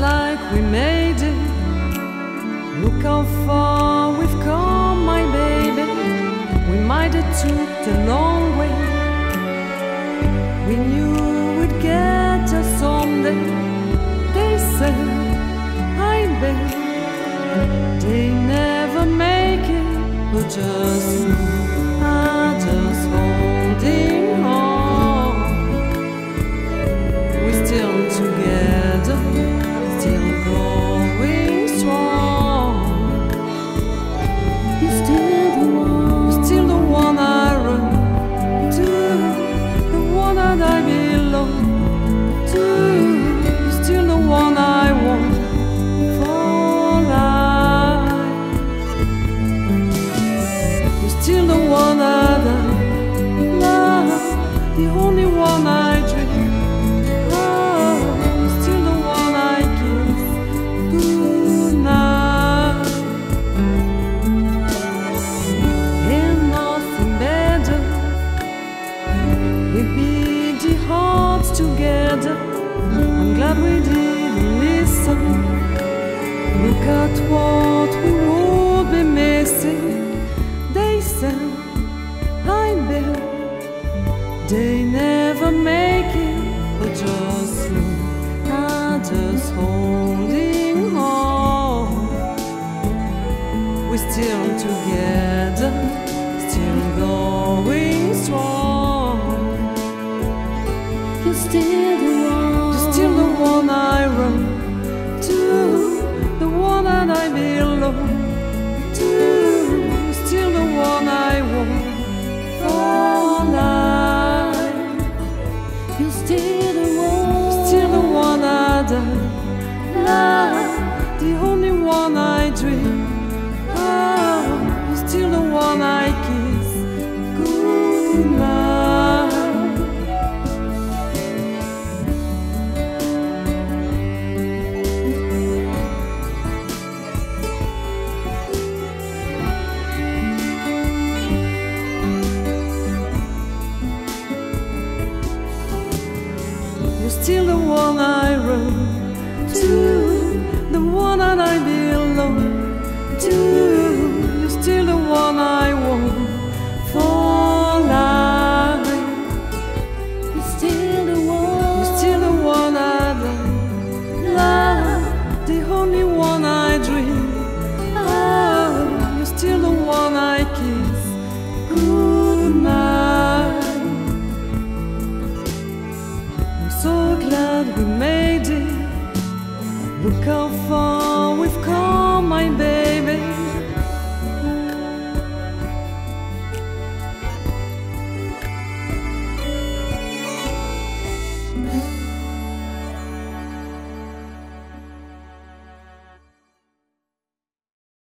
like we made it. Look how far we've come, my baby. We might have took the long way. We knew we'd get us someday. They said, I bet they never make it, but just you I'm glad we didn't listen. Look at what we would be missing. They said, I bet they never make it, but just look at us holding on. We're still together, love, the only one I dream. Still the one I run to, the one that I belong to. You're still the one I made it.